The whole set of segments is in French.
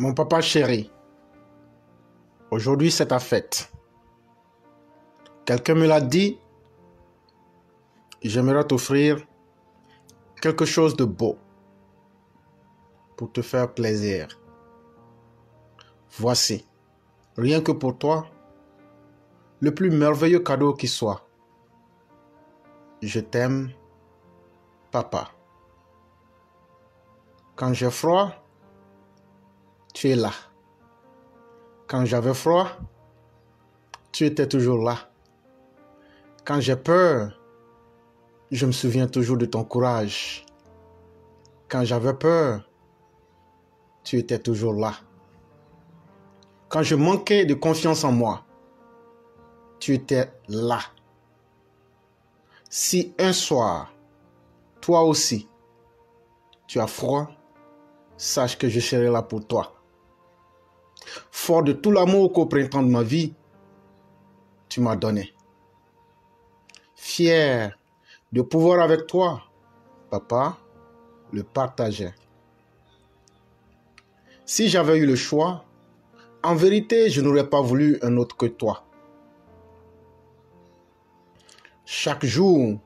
Mon papa chéri, aujourd'hui c'est ta fête. Quelqu'un me l'a dit, j'aimerais t'offrir quelque chose de beau pour te faire plaisir. Voici, rien que pour toi, le plus merveilleux cadeau qui soit. Je t'aime, papa. Quand j'ai froid, tu es là. Quand j'avais froid, tu étais toujours là. Quand j'ai peur, je me souviens toujours de ton courage. Quand j'avais peur, tu étais toujours là. Quand je manquais de confiance en moi, tu étais là. Si un soir, toi aussi, tu as froid, sache que je serai là pour toi. Fort de tout l'amour qu'au printemps de ma vie, tu m'as donné. Fier de pouvoir avec toi, papa, le partager. Si j'avais eu le choix, en vérité, je n'aurais pas voulu un autre que toi. Chaque jour,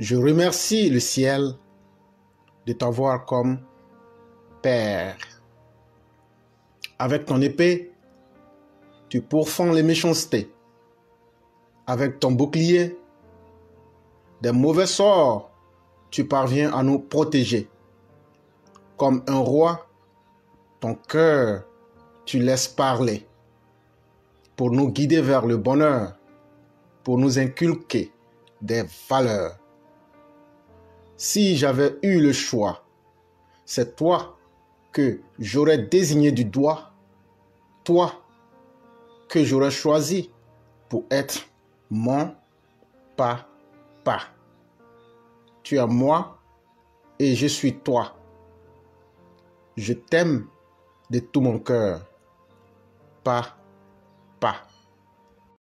je remercie le ciel de t'avoir comme Père. Avec ton épée, tu pourfends les méchancetés. Avec ton bouclier, des mauvais sorts, tu parviens à nous protéger. Comme un roi, ton cœur, tu laisses parler pour nous guider vers le bonheur, pour nous inculquer des valeurs. Si j'avais eu le choix, c'est toi que j'aurais désigné du doigt, toi que j'aurais choisi pour être mon papa. Tu es moi et je suis toi. Je t'aime de tout mon cœur. Papa.